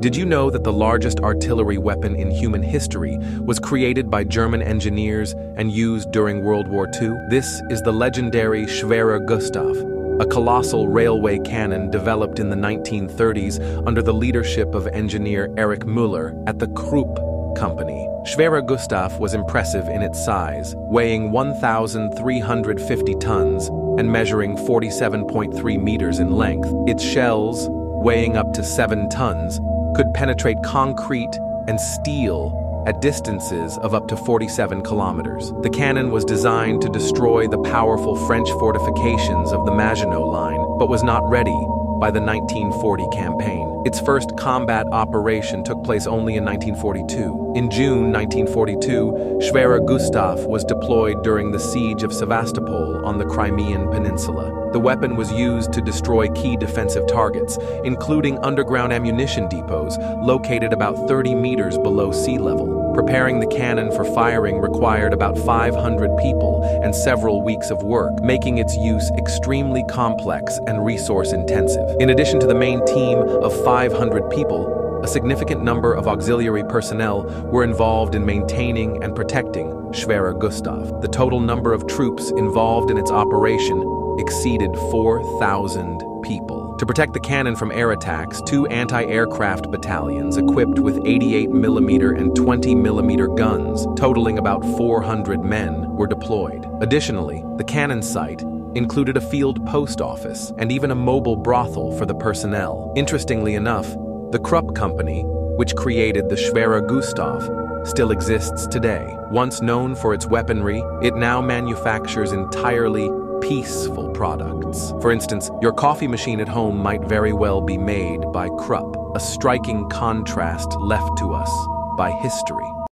Did you know that the largest artillery weapon in human history was created by German engineers and used during World War II? This is the legendary Schwerer Gustav, a colossal railway cannon developed in the 1930s under the leadership of engineer Erich Müller at the Krupp Company. Schwerer Gustav was impressive in its size, weighing 1,350 tons and measuring 47.3 meters in length. Its shells, weighing up to 7 tons, could penetrate concrete and steel at distances of up to 47 kilometers. The cannon was designed to destroy the powerful French fortifications of the Maginot Line, but was not ready by the 1940 campaign. Its first combat operation took place only in 1942. In June 1942, Schwerer Gustav was deployed during the siege of Sevastopol on the Crimean Peninsula. The weapon was used to destroy key defensive targets, including underground ammunition depots located about 30 meters below sea level. Preparing the cannon for firing required about 500 people and several weeks of work, making its use extremely complex and resource intensive. In addition to the main team of 500 people, a significant number of auxiliary personnel were involved in maintaining and protecting Schwerer Gustav. The total number of troops involved in its operation exceeded 4,000 people. To protect the cannon from air attacks, two anti-aircraft battalions equipped with 88mm and 20mm guns, totaling about 400 men, were deployed. Additionally, the cannon site included a field post office and even a mobile brothel for the personnel. Interestingly enough, the Krupp Company, which created the Schwerer Gustav, still exists today. Once known for its weaponry, it now manufactures entirely peaceful products. For instance, your coffee machine at home might very well be made by Krupp, a striking contrast left to us by history.